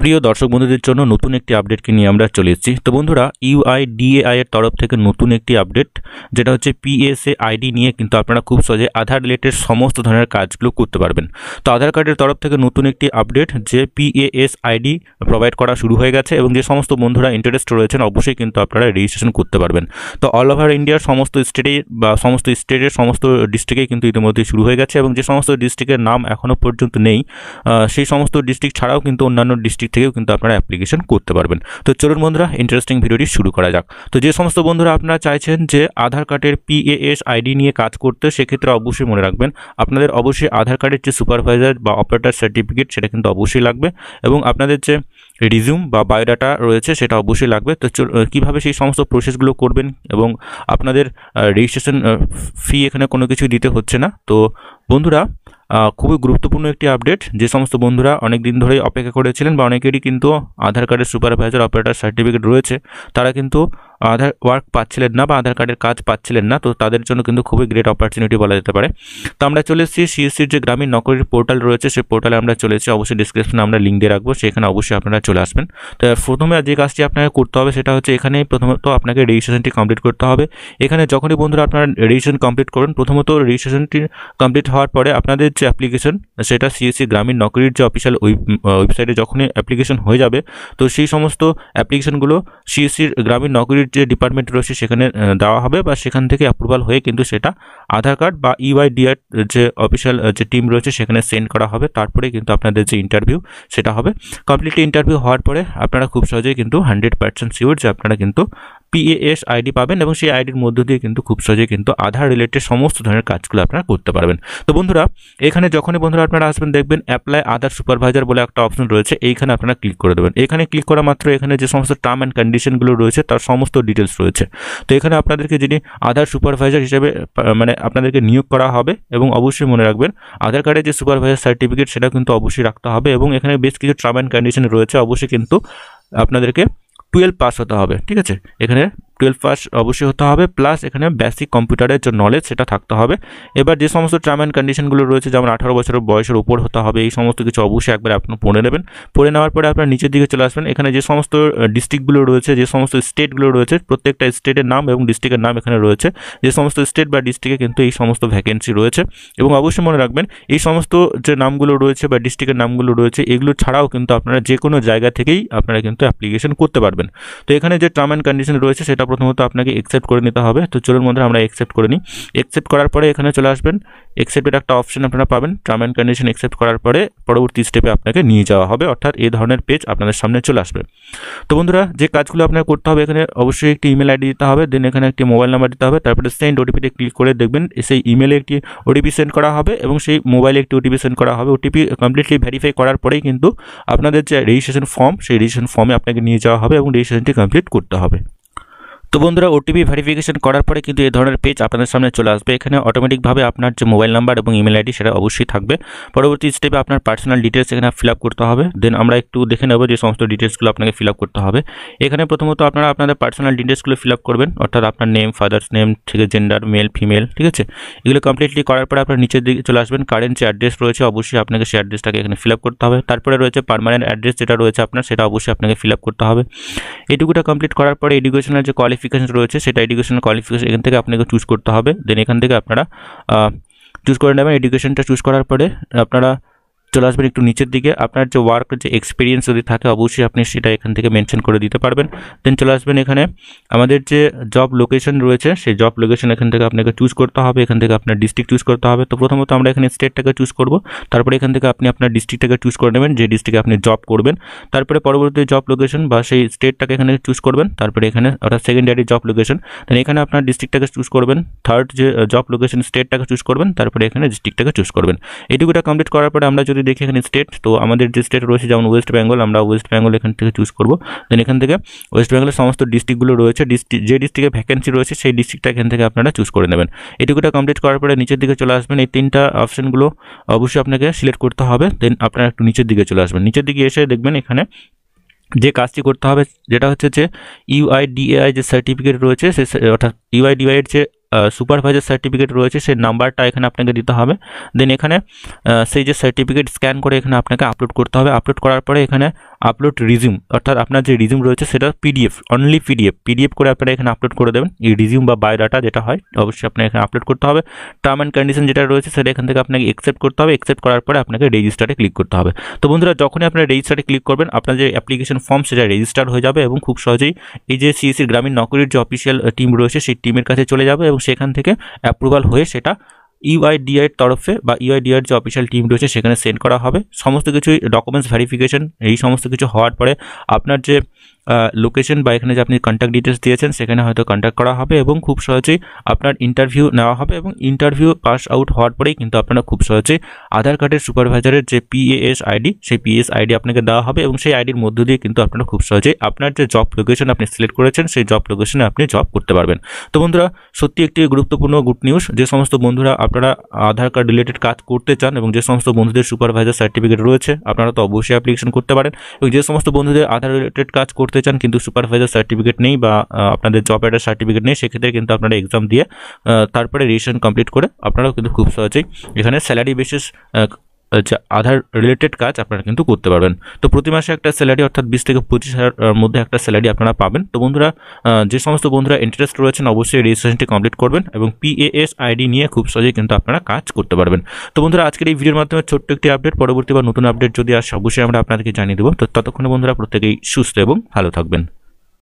প্রিয় দর্শক বন্ধুদের জন্য নতুন একটি আপডেটকে নিয়ে আমরা চলে এসেছি। তো বন্ধুরা ইউআইডিএআই এর তরফ থেকে নতুন একটি আপডেট যেটা হচ্ছে পিএসএ আইডি নিয়ে কিন্তু আপনারা খুব সহজে আধার রিলেটেড সমস্ত ধরনের কাজগুলো করতে পারবেন। তো আধার কার্ডের তরফ থেকে নতুন একটি আপডেট যে পিএএস আইডি প্রোভাইড করা শুরু হয়ে গেছে এবং যে সমস্ত বন্ধুরা ইন্টারেস্ট রয়েছেন, অবশ্যই কিন্তু আপনারা রেজিস্ট্রেশন করতে পারবেন। তো অল ওভার ইন্ডিয়ার সমস্ত স্টেটে বা সমস্ত স্টেটের সমস্ত ডিস্ট্রিক্টে কিন্তু ইতিমধ্যে শুরু হয়ে গেছে এবং যে সমস্ত ডিস্ট্রিক্টের নাম এখনও পর্যন্ত নেই সেই সমস্ত ডিস্ট্রিক্ট ছাড়াও কিন্তু অন্যান্য ডিস্ট্রিক্ট থেকেও কিন্তু আপনারা অ্যাপ্লিকেশন করতে পারবেন। তো চলুন বন্ধুরা ইন্টারেস্টিং ভিডিওটি শুরু করা যাক। তো যে সমস্ত বন্ধুরা আপনারা চাইছেন যে আধার কার্ডের পিএএস আইডি নিয়ে কাজ করতে, সেক্ষেত্রে অবশ্যই মনে রাখবেন, আপনাদের অবশ্যই আধার কার্ডের যে সুপারভাইজার বা অপারেটার সার্টিফিকেট সেটা কিন্তু অবশ্যই লাগবে এবং আপনাদের যে রিজিউম বা বায়োডাটা রয়েছে, সেটা অবশ্যই লাগবে। তো কীভাবে সেই সমস্ত প্রসেসগুলো করবেন এবং আপনাদের রেজিস্ট্রেশন ফি এখানে কোনো কিছু দিতে হচ্ছে না। তো বন্ধুরা খুবই গুরুত্বপূর্ণ একটি আপডেট যে সমস্ত বন্ধুরা অনেক দিন ধরেই অপেক্ষা করেছিলেন বা অনেকেরই কিন্তু আধার কার্ডের সুপারভাইজার অপারেটার সার্টিফিকেট রয়েছে, তারা কিন্তু আধার ওয়ার্ক পাচ্ছিলেন না বা আধার কার্ডের কাজ পাচ্ছিলেন না, তো তাদের জন্য কিন্তু খুবই গ্রেট অপরচুনিটি বলা যেতে পারে। তো আমরা চলে এসেছি সিএসসির যে গ্রামীণ নকরির পোর্টাল রয়েছে, সেই পোর্টালে আমরা চলে এসেছি। অবশ্যই ডিসক্রিপশনে আমরা লিঙ্ক দিয়ে রাখব, সেখানে অবশ্যই আপনারা চলে আসবেন। তো প্রথমে যে কাজটি আপনাকে করতে হবে, সেটা হচ্ছে এখানে প্রথমত আপনাকে রেজিস্ট্রেশনটি কমপ্লিট করতে হবে। এখানে যখনই বন্ধুরা আপনারা রেজিস্ট্রেশন কমপ্লিট করবেন, প্রথমত রেজিস্ট্রেশনটি কমপ্লিট হওয়ার পরে আপনাদের যে অ্যাপ্লিকেশন সেটা সিএসসি গ্রামীণ নকরির যে অফিসিয়াল ওয়েবসাইটে যখনই অ্যাপ্লিকেশন হয়ে যাবে, তো সেই সমস্ত অ্যাপ্লিকেশনগুলো সিএসসির গ্রামীণ নকরির যে ডিপার্টমেন্ট রয়েছে সেখানে দেওয়া হবে বা সেখান থেকে অ্যাপ্রুভাল হয়ে কিন্তু সেটা আধার কার্ড বা ইউআইডিআর যে অফিসিয়াল যে টিম রয়েছে সেখানে সেন্ড করা হবে। তারপরে কিন্তু আপনাদের যে ইন্টারভিউ সেটা হবে। কমপ্লিটলি ইন্টারভিউ হওয়ার পরে আপনারা খুব সহজেই কিন্তু হান্ড্রেড পার্সেন্ট শিওর যে আপনারা কিন্তু পিএএস আইডি পাবেন এবং সেই আইডির মধ্য দিয়ে কিন্তু খুব সহজে কিন্তু আধার রিলেটেড সমস্ত ধরনের কাজগুলো আপনারা করতে পারবেন। তো বন্ধুরা, এখানে যখনই বন্ধুরা আপনারা আসবেন, দেখবেন অ্যাপ্লাই আধার সুপারভাইজার বলে একটা অপশন রয়েছে, এইখানে আপনারা ক্লিক করে দেবেন। এখানে ক্লিক করা মাত্র এখানে যে সমস্ত টার্ম অ্যান্ড কন্ডিশনগুলো রয়েছে, তার সমস্ত ডিটেলস রয়েছে। তো এখানে আপনাদেরকে যিনি আধার সুপারভাইজার হিসেবে মানে আপনাদেরকে নিয়োগ করা হবে এবং অবশ্যই মনে রাখবেন আধার কার্ডের যে সুপারভাইজার সার্টিফিকেট সেটা কিন্তু অবশ্যই রাখতে হবে এবং এখানে বেশ কিছু টার্ম অ্যান্ড কন্ডিশন রয়েছে। অবশ্যই কিন্তু আপনাদেরকে টুয়েলভ পাস হতে হবে ঠিক আছে? এখানে টুয়েলভ পাস অবশ্যই হতে হবে প্লাস এখানে বেসিক কম্পিউটারের যে নলেজ সেটা থাকতে হবে। এবার যে সমস্ত টার্ম অ্যান্ড কন্ডিশনগুলো রয়েছে, যেমন আঠারো বছরের বয়সের উপর হতে হবে, এই সমস্ত কিছু অবশ্যই একবার আপনি পড়ে নেবেন। পড়ে নেওয়ার পরে আপনার নিচের দিকে চলে আসবেন, এখানে যে সমস্ত ডিস্ট্রিক্টগুলো রয়েছে, যে সমস্ত স্টেটগুলো রয়েছে, প্রত্যেকটা স্টেটের নাম এবং ডিস্ট্রিক্টের নাম এখানে রয়েছে। যে সমস্ত স্টেট বা ডিস্ট্রিক্টে কিন্তু এই সমস্ত ভ্যাকেন্সি রয়েছে। এবং অবশ্যই মনে রাখবেন, এই সমস্ত যে নামগুলো রয়েছে বা ডিস্ট্রিক্টের নামগুলো রয়েছে, এগুলো ছাড়াও কিন্তু আপনারা যে কোনো জায়গা থেকেই আপনারা কিন্তু অ্যাপ্লিকেশন করতে পারবেন। তো এখানে যে টার্ম অ্যান্ড কন্ডিশন রয়েছে, সেটা প্রথমত আপনাকে অ্যাকসেপ্ট করে নিতে হবে। তো চলুন মধ্যে আমরা অ্যাকসেপ্ট করে নিই। অ্যাকসেপ্ট করার পরে এখানে চলে আসবেন। অ্যাকসেপ্টের একটা অপশন আপনারা পাবেন। টার্ম অ্যান্ড কন্ডিশন অ্যাকসেপ্ট করার পরে পরবর্তী স্টেপে আপনাকে নিয়ে যাওয়া হবে। অর্থাৎ এই ধরনের পেজ আপনাদের সামনে চলে আসবে। তো বন্ধুরা, যে কাজগুলো আপনাকে করতে হবে এখানে অবশ্যই একটি ইমেল আইডি দিতে হবে। দেন এখানে একটি মোবাইল নাম্বার দিতে হবে। তারপরে সেন্ড ওটিপিতে ক্লিক করে দেখবেন সেই ইমেলে একটি ওটিপি সেন্ড করা হবে এবং সেই মোবাইলে একটি ওটিপি সেন্ড করা হবে। ওটিপি কমপ্লিটলি ভেরিফাই করার পরেই কিন্তু আপনাদের যে রেজিস্ট্রেশন ফর্ম সেই রেজিস্ট্রেশন ফর্মে আপনাকে নিয়ে যাওয়া হবে এবং রেজিস্ট্রেশনটি কমপ্লিট করতে হবে। তো বন্ধুরা ওটিপি ভেরিফিকেশন করার পরে কিন্তু এই ধরনের পেজ আপনাদের সামনে চলে আসবে। এখানে অটোমেটিকভাবে আপনার যে মোবাইল নাম্বার এবং ইমেল আইডি সেটা অবশ্যই থাকবে। পরবর্তী স্টেপে আপনার পার্সোনাল ডিটেলস এখানে ফিল করতে হবে। দেন আমরা একটু দেখে নেব যে সমস্ত ডিটেলসগুলো আপনাকে ফিল করতে হবে। এখানে প্রথমত আপনারা আপনাদের পার্সোনাল ডিটেলসগুলো ফিল করবেন। অর্থাৎ আপনার নেম ফাদার্স নেম থেকে জেন্ডার মেল ফিমেল ঠিক আছে? এগুলো কমপ্লিটলি করার পরে আপনার নিচের দিকে চলে আসবেন। কারেন্ট যে অ্যাড্রেস রয়েছে, অবশ্যই আপনাকে সেই অ্যাড্রেসটাকে এখানে ফিল করতে হবে। তারপরে রয়েছে পারমানেন্ট অ্যাড্রেস যেটা রয়েছে আপনার, সেটা অবশ্যই আপনাকে ফিল করতে হবে। এটুকুটা কমপ্লিট করার পরে এডুকেশনাল যে কোয়ালিফিকেশন রয়েছে সেটা এডুকেশনাল কোয়ালিফিকেশন এখান থেকে আপনাকে চুজ করতে হবে। দেন এখান থেকে আপনারা চুজ করে নেবেন। এডুকেশনটা চুজ করার পরে আপনারা চলে আসবেন একটু নিচের দিকে। আপনার যে ওয়ার্ক যে এক্সপিরিয়েন্স যদি থাকে, অবশ্যই আপনি সেটা এখান থেকে মেনশন করে দিতে পারবেন। দেন চলে আসবেন এখানে। আমাদের যে জব লোকেশন রয়েছে, সেই জব লোকেশন এখান থেকে আপনাকে চুজ করতে হবে। এখান থেকে আপনার ডিস্ট্রিক্ট চুজ করতে হবে। তো প্রথমত আমরা এখানে স্টেটটাকে চুজ করব। তারপরে এখান থেকে আপনি আপনার ডিস্ট্রিক্টটাকে চুজ করে নেবেন, যে ডিস্ট্রিক্টে আপনি জব করবেন। তারপরে পরবর্তী জব লোকেশন বা সেই স্টেটটাকে এখানে চুজ করবেন। তারপরে এখানে অর্থাৎ সেকেন্ডারি জব লোকেশন দেন এখানে আপনার ডিস্ট্রিক্টটাকে চুজ করবেন। থার্ড যে জব লোকেশন স্টেটটাকে চুজ করবেন। তারপরে এখানে ডিস্ট্রিক্টটাকে চুজ করবেন। এইটুকুটা কমপ্লিট করার পরে আমরা যদি দেখি এখানে স্টেট তো আমাদের যে স্টেট রয়েছে, যেমন ওয়েস্ট বেঙ্গল আমরা ওয়েস্ট বেঙ্গল এখান থেকে চুজ করব। দেন এখান থেকে ওয়েস্ট বেঙ্গলের সমস্ত ডিস্ট্রিক্টগুলো রয়েছে ডিস্ট্রিক্ট যে ডিস্ট্রিক্টে ভ্যাকেন্সি রয়েছে, সেই ডিস্ট্রিক্টটা এখান থেকে আপনারা চুজ করে নেবেন। এটুকুটা কমপ্লিট করার পরে নিচের দিকে চলে আসবেন। এই তিনটা অপশনগুলো অবশ্যই আপনাকে সিলেক্ট করতে হবে। দেন আপনারা একটু নিচের দিকে চলে আসবেন। নিচের দিকে এসে দেখবেন এখানে যে কাজটি করতে হবে, যেটা হচ্ছে যে ইউআইডিএআই যে সার্টিফিকেট রয়েছে, সে অর্থাৎ ইউআইডিআইয়ের যে সুপারভাইজার সার্টিফিকেট রয়েছে, সেই নাম্বারটা এখানে আপনাকে দিতে হবে। দেন এখানে সেই যে সার্টিফিকেট স্ক্যান করে এখানে আপনাকে আপলোড করতে হবে। আপলোড করার পরে এখানে আপলোড রিজিউম অর্থাৎ আপনার যে রিজিউম রয়েছে সেটা পিডিএফ অনলি পিডিএফ পিডিএফ করে আপনারা এখানে আপলোড করে দেবেন। এই রিজিউম বা বায়োডাটা যেটা হয়, অবশ্যই আপনাকে এখানে আপলোড করতে হবে। টার্ম অ্যান্ড কন্ডিশন যেটা রয়েছে সেটা এখান থেকে আপনাকে অ্যাকসেপ্ট করতে হবে। অ্যাকসেপ্ট করার পরে আপনাকে রেজিস্টারে ক্লিক করতে হবে। তো বন্ধুরা, যখনই আপনারা রেজিস্টারে ক্লিক করবেন, আপনার যে অ্যাপ্লিকেশন ফর্ম সেটা রেজিস্টার হয়ে যাবে এবং খুব সহজেই এই যে সিএসির গ্রামীণ নকরির যে অফিসিয়াল টিম রয়েছে, সেই টিমের কাছে চলে যাবে এবং সেখান থেকে অ্যাপ্রুভাল হয়ে সেটা ইউআইডিআইয়ের তরফে বা ইউআইডিআইয়ের যে অফিসিয়াল টিম রয়েছে সেখানে সেন্ড করা হবে। সমস্ত কিছুই ডকুমেন্টস ভেরিফিকেশন এই সমস্ত কিছু হওয়ার পরে আপনার যে লোকেশন বা এখানে যে আপনি কন্ট্যাক্ট ডিটেলস দিয়েছেন, সেখানে হয়তো কন্ট্যাক্ট করা হবে এবং খুব সহজেই আপনার ইন্টারভিউ নেওয়া হবে এবং ইন্টারভিউ পাস আউট হওয়ার পরেই কিন্তু আপনারা খুব সহজেই আধার কার্ডের সুপারভাইজারের যে পিএএস আইডি সেই পিএস আইডি আপনাকে দেওয়া হবে এবং সেই আইডির মধ্য দিয়ে কিন্তু আপনারা খুব সহজেই আপনার যে জব লোকেশন আপনি সিলেক্ট করেছেন, সেই জব লোকেশনে আপনি জব করতে পারবেন। তো বন্ধুরা, সত্যি একটি গুরুত্বপূর্ণ গুড নিউজ যে সমস্ত বন্ধুরা আপনারা আধার কার্ড রিলেটেড কাজ করতে চান এবং যে সমস্ত বন্ধুদের সুপারভাইজার সার্টিফিকেট রয়েছে, আপনারা তো অবশ্যই অ্যাপ্লিকেশন করতে পারেন এবং যে সমস্ত বন্ধুদের আধার রিলেটেড কাজ করতে চান কিন্তু সুপারভাইজার সার্টিফিকেট নেই বা আপনাদের জব অ্যাডার সার্টিফিকেট নেই, সেক্ষেত্রে কিন্তু আপনারা এক্সাম দিয়ে তারপরে রেজিস্ট্রেশন কমপ্লিট করে আপনারাও কিন্তু খুব সহজেই এখানে স্যালারি বেসিস আধার রিলেটেড কাজ আপনারা কিন্তু করতে পারবেন। তো প্রতি মাসে একটা স্যালারি অর্থাৎ বিশ থেকে পঁচিশ হাজার মধ্যে একটা স্যালারি আপনারা পাবেন। তো বন্ধুরা যে সমস্ত বন্ধুরা ইন্টারেস্ট রয়েছেন, অবশ্যই রেজিস্ট্রেশনটি কমপ্লিট করবেন এবং পিএএস আইডি নিয়ে খুব সহজেই কিন্তু আপনারা কাজ করতে পারবেন। তো বন্ধুরা, আজকের এই ভিডিওর মাধ্যমে ছোট্ট একটি আপডেট পরবর্তী বা নতুন আপডেট যদি আসে, অবশ্যই আমরা আপনাদেরকে জানিয়ে দেবো। তো ততক্ষণে বন্ধুরা, প্রত্যেকেই সুস্থ এবং ভালো থাকবেন।